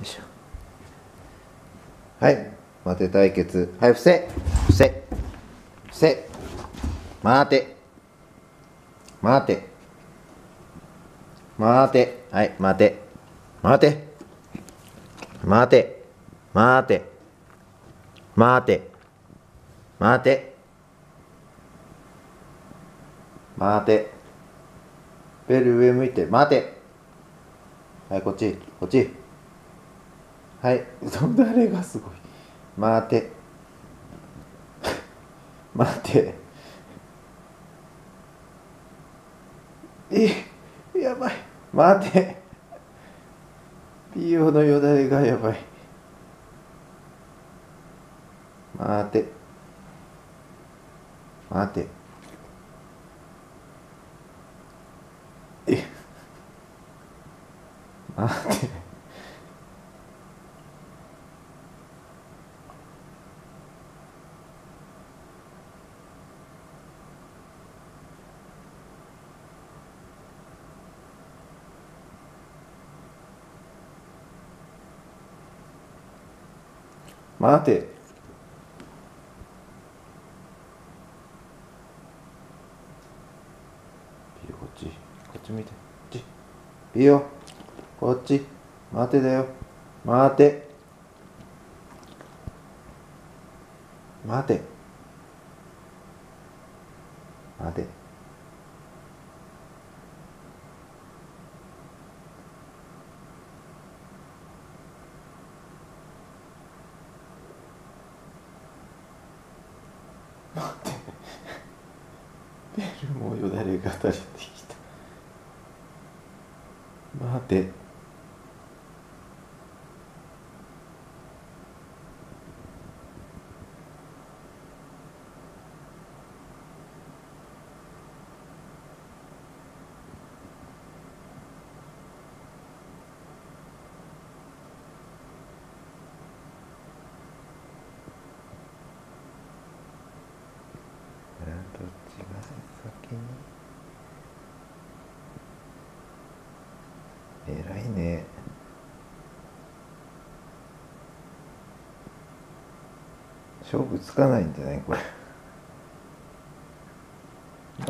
いしょはい。待て対決。はい伏せ。伏せ。伏せ。待て。待て。待て。はい待て。待て。待て。待て。待て。待て。待て。ベル上向いて待て。はいこっち。こっち。はい。誰がすごい。待て。待て。えやばい。待て。PO のよだれがやばい。待て。待て。え。待て待て。ピヨこっち。こっち見て。こっち。ピヨこっち。待てだよ。待て。待て。待待って。ベルもよだれが垂れてきた。待て。どっちが先に？偉いね。勝負つかないんじゃない？これ。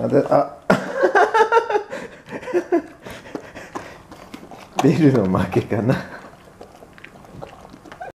あであ。ベルの負けかな